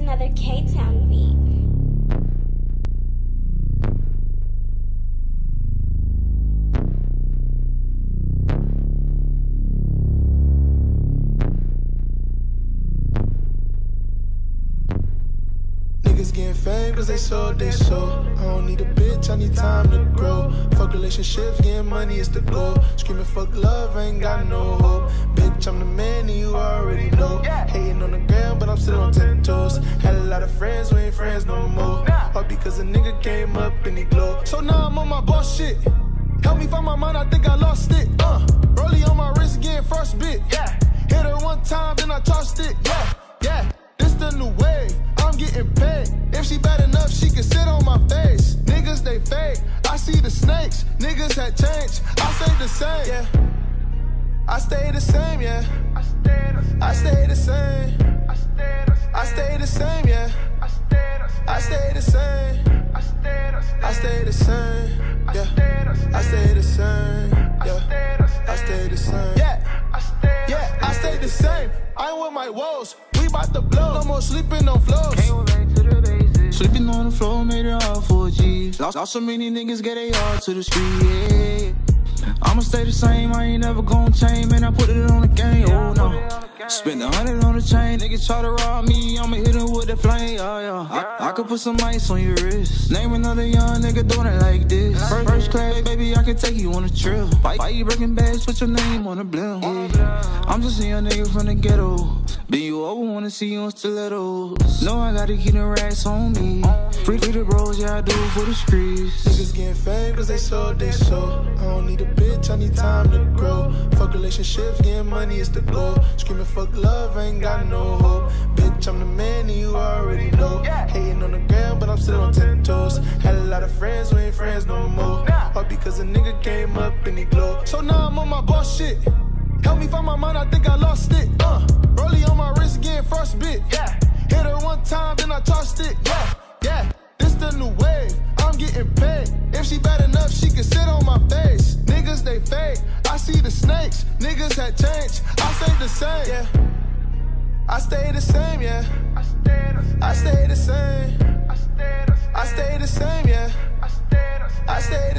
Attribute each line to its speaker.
Speaker 1: another K Town beat.
Speaker 2: Niggas getting fame cause they sold they soul. I don't need a bitch, I need time to grow. Fuck relationships, getting money is the goal. Screaming fuck love, ain't got no hope. Bitch, no more. All because a nigga came up and he glowed. So now I'm on my boss shit. Help me find my mind, I think I lost it. Uh, Rollie on my wrist, getting first bit. Yeah. Hit her one time, then I tossed it. Yeah, yeah. This the new wave. I'm getting paid. If she bad enough, she can sit on my face. Niggas, they fake. I see the snakes. Niggas had changed. I stay the same. Yeah. I stay the same, yeah. I stay the same. I stay the same. I stay the same. I stay the same. Yeah. I stay the same. Yeah. I stay the same. Yeah. Yeah, I stay the same. I ain't with my woes. We bout to blow. No more sleeping on floors.
Speaker 3: Sleeping on the floor, made it all for G. Lost, lost so many niggas, get they hard to the street, yeah. Stay the same, I ain't never gon' change, man. I put it on the game, oh no. Spend a hundred on the chain, niggas try to rob me, I'ma hit him with the flame, yeah, yeah. I, I could put some ice on your wrist. Name another young nigga doing it like this. First, first class, baby, I can take you on a trip. Why, why you breaking bags, put your name on the blimp, yeah. I'm just a young nigga from the ghetto. Been you over, wanna see you on stilettos. No, I gotta keep the racks on me. Free, free the bros, yeah, I do it for the streets.
Speaker 2: Niggas getting fame cause they sold they soul. I don't need a bitch, I need time to grow. Fuck relationships, getting money is the goal. Screaming fuck love, ain't got no hope. Bitch, I'm the man and you already know. Hating on the ground, but I'm still on ten toes. Had a lot of friends, we ain't friends no more. All because a nigga came up and he glowed. So now I'm on my boss shit. Help me find my mind, I think I lost it. Uh, Rollie on my wrist, getting first bit. Yeah. Hit her one time, then I tossed it. Yeah, yeah. This the new wave. I'm getting paid. If she bad enough, she can sit on my face. Niggas, they fake. I see the snakes. Niggas had changed. I stay the same. Yeah. I stay the same, yeah. I stay the same. I stay the same, yeah. I stay the same.